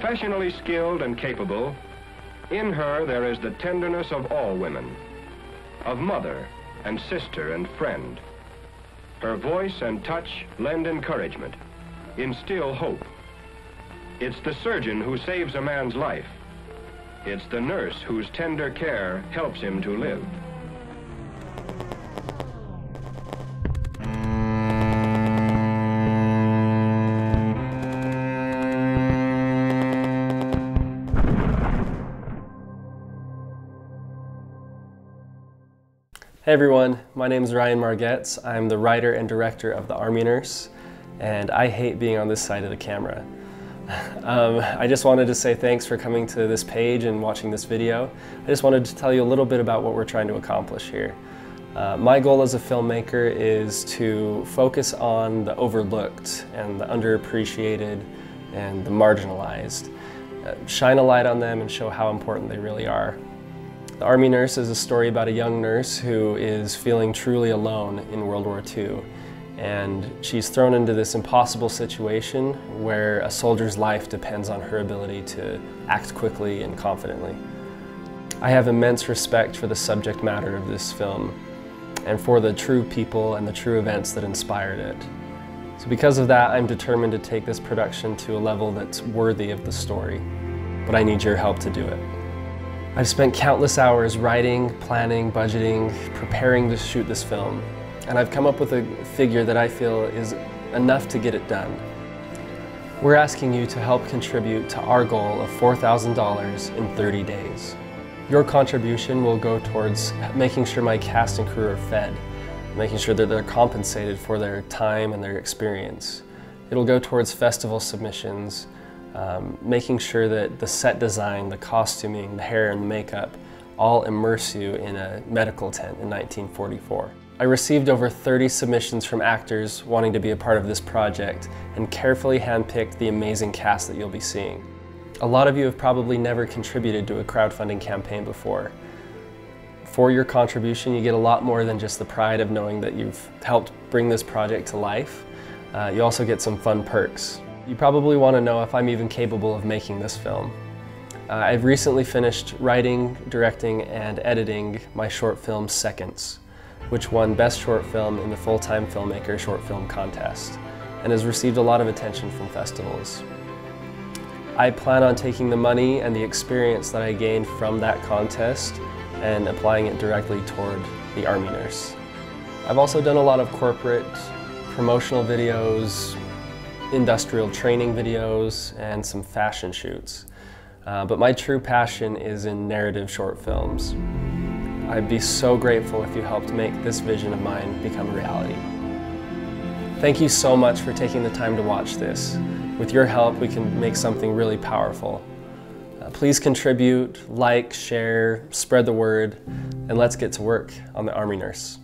Professionally skilled and capable, in her there is the tenderness of all women, of mother and sister and friend. Her voice and touch lend encouragement, instill hope. It's the surgeon who saves a man's life. It's the nurse whose tender care helps him to live. Hey everyone, my name is Ryan Margetts. I'm the writer and director of The Army Nurse, and I hate being on this side of the camera. Um, I just wanted to say thanks for coming to this page and watching this video. I just wanted to tell you a little bit about what we're trying to accomplish here. Uh, my goal as a filmmaker is to focus on the overlooked and the underappreciated and the marginalized. Uh, shine a light on them and show how important they really are. The Army Nurse is a story about a young nurse who is feeling truly alone in World War II. And she's thrown into this impossible situation where a soldier's life depends on her ability to act quickly and confidently. I have immense respect for the subject matter of this film and for the true people and the true events that inspired it. So because of that, I'm determined to take this production to a level that's worthy of the story. But I need your help to do it. I've spent countless hours writing, planning, budgeting, preparing to shoot this film, and I've come up with a figure that I feel is enough to get it done. We're asking you to help contribute to our goal of $4,000 in 30 days. Your contribution will go towards making sure my cast and crew are fed, making sure that they're compensated for their time and their experience. It'll go towards festival submissions, um, making sure that the set design, the costuming, the hair and makeup all immerse you in a medical tent in 1944. I received over 30 submissions from actors wanting to be a part of this project and carefully handpicked the amazing cast that you'll be seeing. A lot of you have probably never contributed to a crowdfunding campaign before. For your contribution, you get a lot more than just the pride of knowing that you've helped bring this project to life. Uh, you also get some fun perks. You probably want to know if I'm even capable of making this film. Uh, I've recently finished writing, directing, and editing my short film Seconds, which won Best Short Film in the Full-Time Filmmaker Short Film Contest, and has received a lot of attention from festivals. I plan on taking the money and the experience that I gained from that contest and applying it directly toward the Army Nurse. I've also done a lot of corporate promotional videos, industrial training videos, and some fashion shoots. Uh, but my true passion is in narrative short films. I'd be so grateful if you helped make this vision of mine become reality. Thank you so much for taking the time to watch this. With your help, we can make something really powerful. Uh, please contribute, like, share, spread the word, and let's get to work on the Army Nurse.